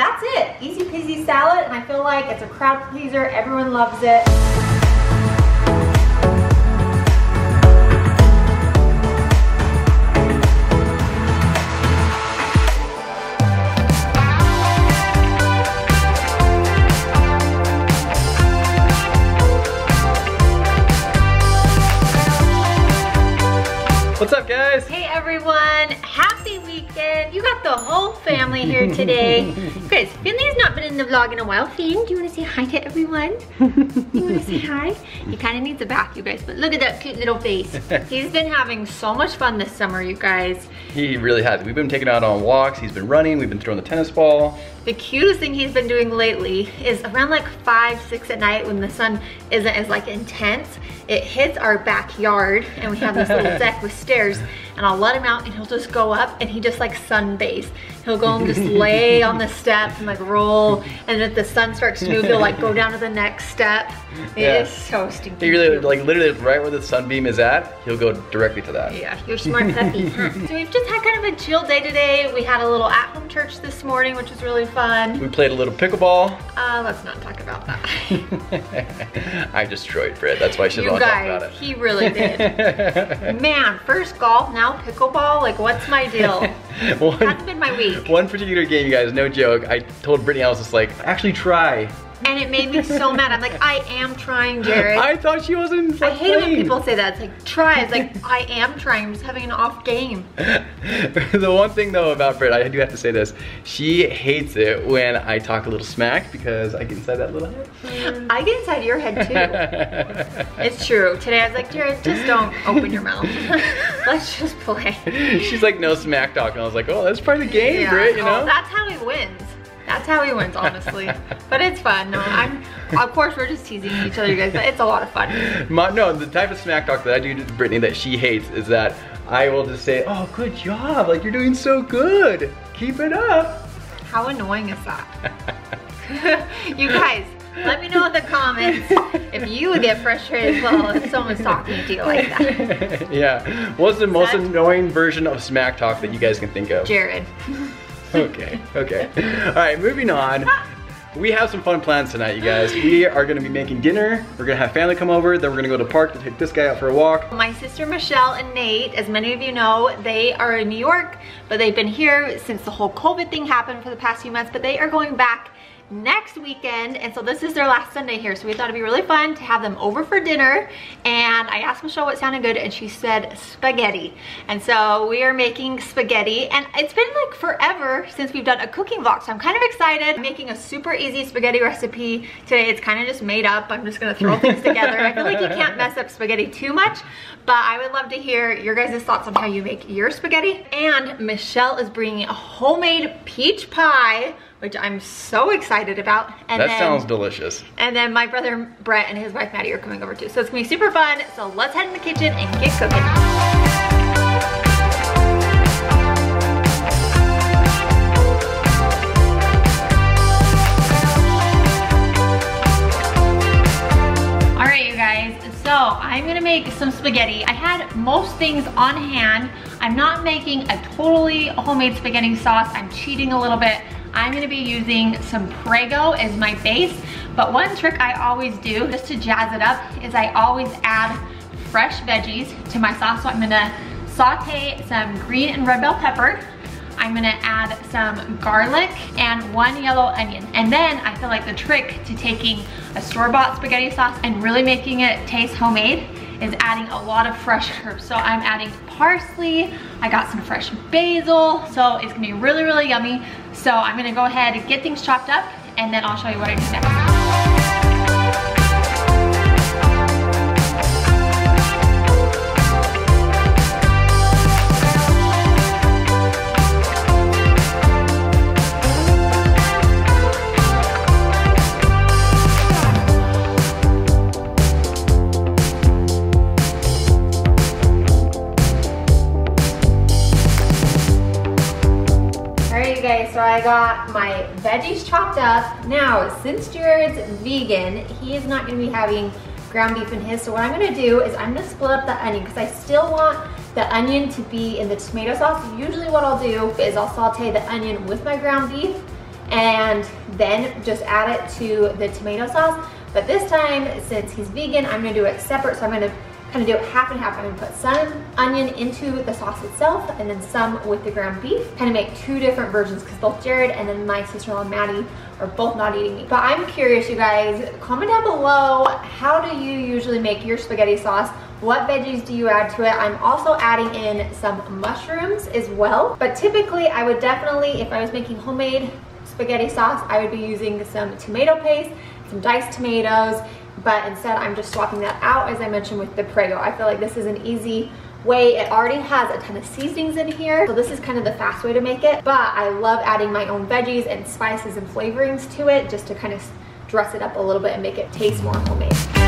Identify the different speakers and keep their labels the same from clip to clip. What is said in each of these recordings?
Speaker 1: that's it. Easy peasy salad, and I feel like it's a crowd pleaser. Everyone loves it.
Speaker 2: What's up, guys?
Speaker 1: Hey everyone. You got the whole family here today. guys, Finley's not been in the vlog in a while. Finn, do you wanna say hi to everyone? you wanna say hi? He kinda needs a bath, you guys, but look at that cute little face. He's been having so much fun this summer, you guys.
Speaker 2: He really has. We've been taking out on walks. He's been running. We've been throwing the tennis ball.
Speaker 1: The cutest thing he's been doing lately is around like five, six at night when the sun isn't as like intense, it hits our backyard and we have this little deck with stairs and I'll let him out and he'll just go up and he just like sunbathe. He'll go and just lay on the steps and like roll and if the sun starts to move, he'll like go down to the next step. It
Speaker 2: Yeah.
Speaker 1: is so stinking
Speaker 2: He really, like literally right where the sunbeam is at, he'll go directly to that.
Speaker 1: Yeah, you're smart puppy. huh? so we've just had kind of a chill day today. We had a little at-home church this morning, which was really fun.
Speaker 2: We played a little pickleball.
Speaker 1: Uh, let's not talk about that.
Speaker 2: I destroyed Britt. That's why she doesn't
Speaker 1: you
Speaker 2: want to talk about
Speaker 1: guys,
Speaker 2: it.
Speaker 1: he really did. Man, first golf, now pickleball. Like, what's my deal? That's
Speaker 2: one,
Speaker 1: been my week.
Speaker 2: one particular game, you guys, no joke. I told Brittany, I was just like, actually try.
Speaker 1: And it made me so mad. I'm like, I am trying, Jared.
Speaker 2: I thought she wasn't
Speaker 1: I hate it when people say that. It's like, try. It's like, I am trying. I'm just having an off game.
Speaker 2: the one thing though about Britt, I do have to say this. She hates it when I talk a little smack because I get inside that little head.
Speaker 1: I get inside your head too. It's true. Today I was like, Jared, just don't open your mouth. Let's just play.
Speaker 2: She's like, no smack talk. And I was like, oh, that's part of the game, Britt, you
Speaker 1: oh,
Speaker 2: know?
Speaker 1: that's how he wins. That's how he wins, honestly. but it's fun. No, I'm. Of course, we're just teasing each other, you guys. But it's a lot of fun.
Speaker 2: My, no, the type of smack talk that I do to Brittany that she hates is that I will just say, oh, good job. Like, you're doing so good. Keep it up.
Speaker 1: How annoying is that? you guys, let me know in the comments if you would get frustrated as well if someone's talking to you like that.
Speaker 2: yeah. What's the most
Speaker 1: That-
Speaker 2: annoying version of smack talk that you guys can think of?
Speaker 1: Jared.
Speaker 2: Okay, okay. All right, moving on. We have some fun plans tonight, you guys. We are gonna be making dinner. We're gonna have family come over. Then we're gonna go to the park to take this guy out for a walk.
Speaker 1: My sister Michelle and Nate, as many of you know, they are in New York, but they've been here since the whole COVID thing happened for the past few months, but they are going back next weekend and so this is their last Sunday here so we thought it'd be really fun to have them over for dinner and I asked Michelle what sounded good and she said spaghetti. And so we are making spaghetti and it's been like forever since we've done a cooking vlog so I'm kind of excited. I'm making a super easy spaghetti recipe. Today it's kind of just made up. I'm just gonna throw things together. I feel like you can't mess up spaghetti too much but I would love to hear your guys' thoughts on how you make your spaghetti. And Michelle is bringing a homemade peach pie which I'm so excited about. And
Speaker 2: that
Speaker 1: then,
Speaker 2: sounds delicious.
Speaker 1: And then my brother Brett and his wife Maddie are coming over too. So it's gonna be super fun. So let's head in the kitchen and get cooking. All right, you guys, so I'm gonna make some spaghetti. I had most things on hand. I'm not making a totally homemade spaghetti sauce. I'm cheating a little bit. I'm gonna be using some Prego as my base, but one trick I always do, just to jazz it up, is I always add fresh veggies to my sauce. So I'm gonna saute some green and red bell pepper, I'm gonna add some garlic and one yellow onion. And then I feel like the trick to taking a store-bought spaghetti sauce and really making it taste homemade is adding a lot of fresh herbs. So I'm adding parsley, I got some fresh basil, so it's gonna be really, really yummy. So I'm gonna go ahead and get things chopped up and then I'll show you what I do next. Now, since Jared's vegan, he is not gonna be having ground beef in his, so what I'm gonna do is I'm gonna split up the onion because I still want the onion to be in the tomato sauce. Usually what I'll do is I'll saute the onion with my ground beef and then just add it to the tomato sauce. But this time, since he's vegan, I'm gonna do it separate. So I'm gonna kind of do it half and half. I'm gonna put some onion into the sauce itself and then some with the ground beef. Kind of make two different versions because both Jared and then my sister-in-law Maddie are both not eating meat. But I'm curious, you guys, comment down below, how do you usually make your spaghetti sauce? What veggies do you add to it? I'm also adding in some mushrooms as well. But typically I would definitely, if I was making homemade spaghetti sauce, I would be using some tomato paste, some diced tomatoes, but instead I'm just swapping that out as I mentioned with the Prego. I feel like this is an easy way. It already has a ton of seasonings in here, so this is kind of the fast way to make it. But I love adding my own veggies and spices and flavorings to it just to kind of dress it up a little bit and make it taste more homemade.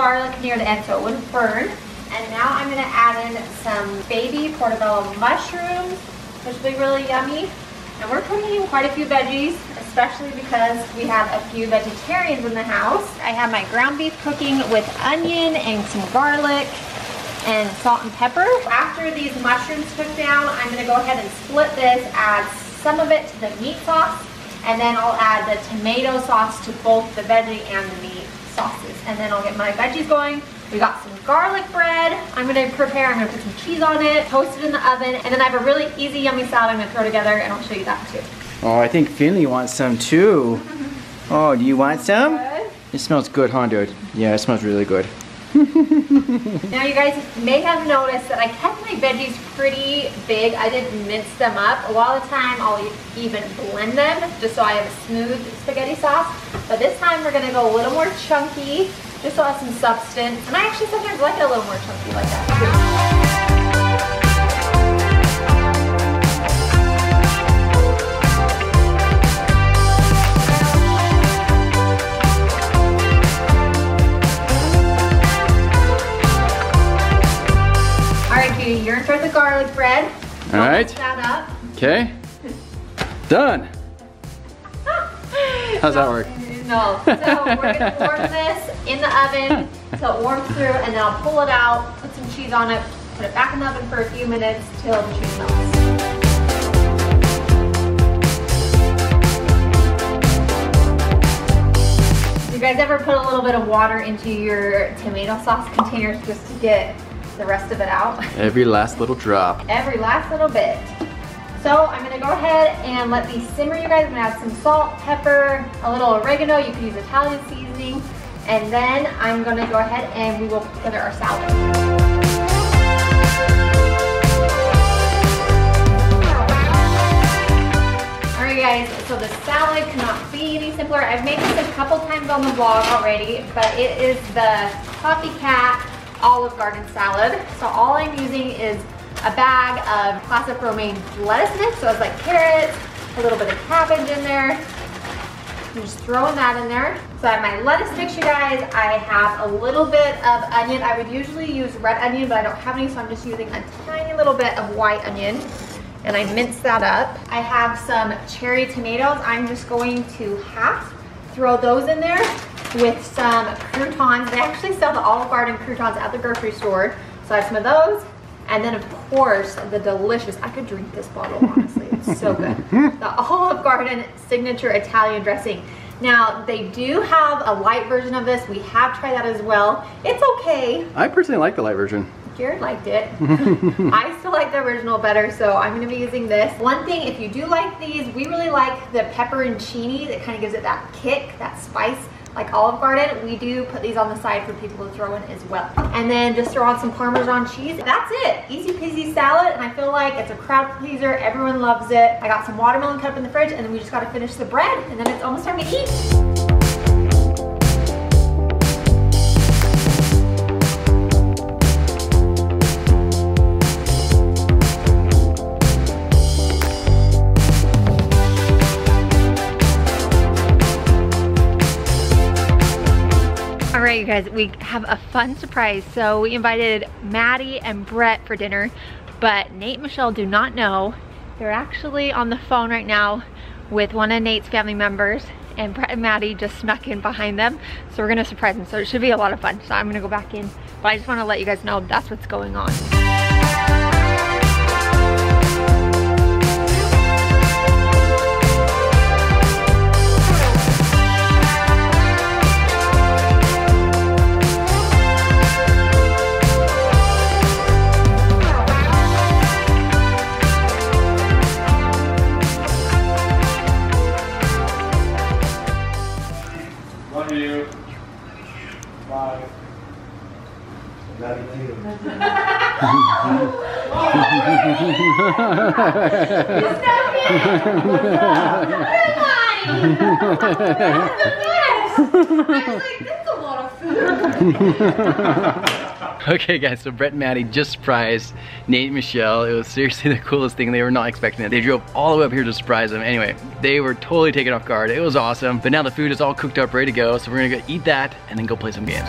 Speaker 1: Garlic near the end so it wouldn't burn. And now I'm gonna add in some baby portobello mushrooms, which will be really yummy. And we're putting in quite a few veggies, especially because we have a few vegetarians in the house. I have my ground beef cooking with onion and some garlic and salt and pepper. After these mushrooms cook down, I'm gonna go ahead and split this, add some of it to the meat sauce, and then I'll add the tomato sauce to both the veggie and the meat. And then I'll get my veggies going. We got some garlic bread. I'm gonna prepare, I'm gonna put some cheese on it, toast it in the oven, and then I have a really easy, yummy salad I'm gonna throw together, and I'll show you that too.
Speaker 2: Oh, I think Finley wants some too. oh, do you want some? Good. It smells good, huh, dude? Yeah, it smells really good.
Speaker 1: now you guys may have noticed that I kept my veggies pretty big. I didn't mince them up. A lot of the time I'll even blend them just so I have a smooth spaghetti sauce. But this time we're gonna go a little more chunky just so it has some substance. And I actually sometimes like it a little more chunky like that too. you're in charge of the garlic bread.
Speaker 2: All right. that up. Okay. Done. How's that work?
Speaker 1: No. So we're gonna warm this in the oven till it warms through, and then I'll pull it out, put some cheese on it, put it back in the oven for a few minutes till the cheese melts. You guys ever put a little bit of water into your tomato sauce containers just to get the rest of it out.
Speaker 2: Every last little drop.
Speaker 1: Every last little bit. So I'm gonna go ahead and let these simmer, you guys. I'm gonna add some salt, pepper, a little oregano. You can use Italian seasoning. And then I'm gonna go ahead and we will put together our salad. Guys, so the salad cannot be any simpler. I've made this a couple times on the vlog already, but it is the copycat Olive Garden salad. So all I'm using is a bag of classic romaine lettuce mix. So it's like carrots, a little bit of cabbage in there. I'm just throwing that in there. So I have my lettuce mix, you guys. I have a little bit of onion. I would usually use red onion, but I don't have any, so I'm just using a tiny little bit of white onion. And I mince that up. I have some cherry tomatoes. I'm just going to half throw those in there with some croutons. They actually sell the Olive Garden croutons at the grocery store. So I have some of those. And then of course, the delicious, I could drink this bottle, honestly. It's so good. The Olive Garden signature Italian dressing. Now, they do have a light version of this. We have tried that as well. It's okay.
Speaker 2: I personally like the light version.
Speaker 1: Jared liked it. I still like the original better, so I'm gonna be using this. One thing, if you do like these, we really like the pepperoncini that kind of gives it that kick, that spice like Olive Garden, we do put these on the side for people to throw in as well. And then just throw on some Parmesan cheese. That's it. Easy peasy salad. And I feel like it's a crowd pleaser. Everyone loves it. I got some watermelon cut up in the fridge and then we just got to finish the bread and then it's almost time to eat. Guys, we have a fun surprise. So we invited Maddie and Brett for dinner, but Nate and Michelle do not know. They're actually on the phone right now with one of Nate's family members and Brett and Maddie just snuck in behind them. So we're gonna surprise them. So it should be a lot of fun. So I'm gonna go back in, but I just wanna let you guys know that's what's going on.
Speaker 2: Okay guys, so Brett and Maddie just surprised Nate and Michelle. It was seriously the coolest thing. They were not expecting it. They drove all the way up here to surprise them. Anyway, they were totally taken off guard. It was awesome. But now the food is all cooked up, ready to go. So we're gonna go eat that and then go play some games.